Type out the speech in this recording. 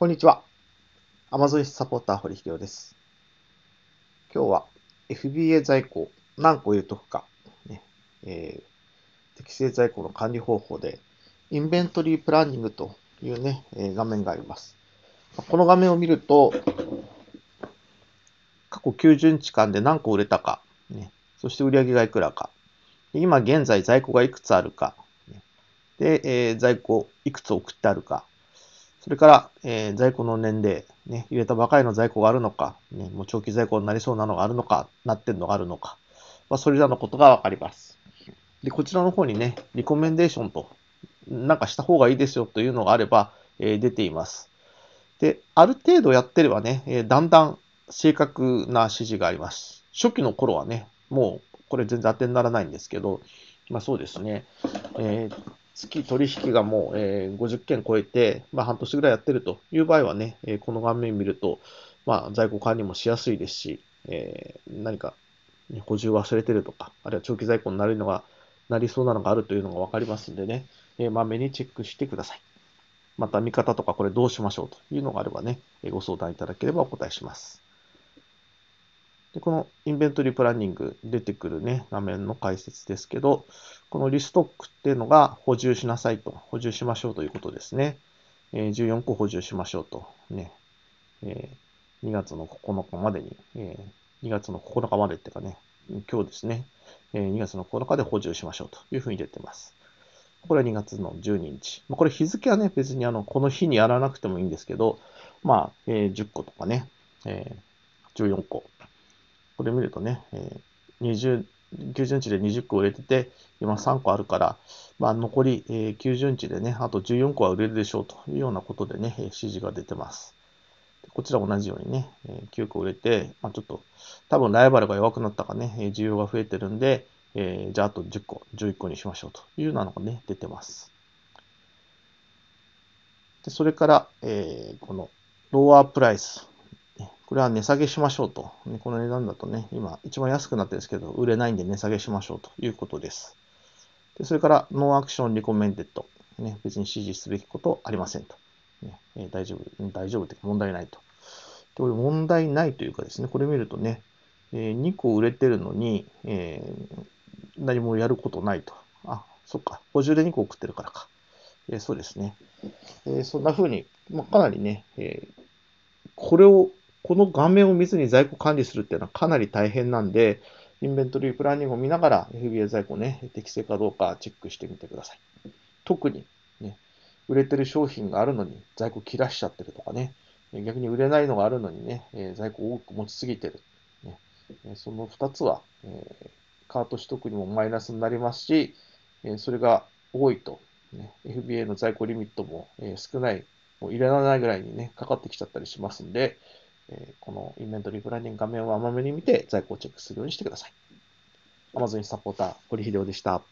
こんにちは。Amazon サポーター堀秀夫です。今日は FBA 在庫何個入れとくか、ね。えー適正在庫の管理方法で、インベントリープランニングというね、えー画面があります。この画面を見ると、過去90日間で何個売れたか、ね、そして売上がいくらか、今現在在庫がいくつあるか、で、えー在庫いくつ送ってあるか、それから、えー在庫の年齢、ね、入れたばかりの在庫があるのか、ね、もう長期在庫になりそうなのがあるのか、なってるのがあるのか、まあ、それらのことがわかります。で、こちらの方にね、リコメンデーションと、なんかした方がいいですよというのがあれば、えー出ています。で、ある程度やってればね、えーだんだん正確な指示があります。初期の頃はね、もうこれ全然当てにならないんですけど、まあそうですね、えー月取引がもう、えー50件超えて、まあ、半年ぐらいやってるという場合はね、えこの画面見ると、まあ、在庫管理もしやすいですし、えー何か、補充忘れてるとか、あるいは長期在庫になるのが、なりそうなのがあるというのが分かりますんでね、えーまめにチェックしてください。また見方とかこれどうしましょうというのがあればね、ご相談いただければお答えします。でこのインベントリープランニング出てくるね、画面の解説ですけど、このリストックっていうのが補充しなさいと、補充しましょうということですね。え14個補充しましょうと。ね。え2月の9日までに、え2月の9日までっていうかね、今日ですね、え2月の9日で補充しましょうというふうに出てます。これは2月の12日。まあこれ日付はね、別にあの、この日にやらなくてもいいんですけど、まあ、え10個とかね、え14個。これ見るとね、えー20、90日で20個売れてて、今3個あるから、まあ、残り、えー90日でね、あと14個は売れるでしょうというようなことでね、えー指示が出てます。こちら同じようにね、えー9個売れて、まあ、ちょっと、多分ライバルが弱くなったかね、えー需要が増えてるんで、えーじゃああと10個、11個にしましょうというようなのがね、出てます。でそれから、えーこの lower price。これは値下げしましょうと。ねこの値段だとね、今一番安くなってるんですけど、売れないんで値下げしましょうということです。でそれから、 no action recommended。ね、別に指示すべきことありませんと。ねえー大丈夫、大丈夫というか問題ないと。でこれ問題ないというかですね、これ見るとね、えー2個売れてるのに、えー何もやることないと。あ、そっか。補充で2個送ってるからか。えそうですね。えそんな風に、まあ、かなりね、えこれを、この画面を見ずに在庫管理するっていうのはかなり大変なんで、インベントリープランニングを見ながら FBA 在庫ね、適正かどうかチェックしてみてください。特に、ね、売れてる商品があるのに在庫切らしちゃってるとかね、逆に売れないのがあるのにね、え在庫多く持ちすぎてる。ねその2つは、えカート取得にもマイナスになりますし、えそれが多いと、ね、FBA の在庫リミットも、え少ない、もう入れられないぐらいにね、かかってきちゃったりしますんで、えこのインベントリープランディング画面を甘めに見て在庫をチェックするようにしてください。Amazon サポーター、堀秀夫でした。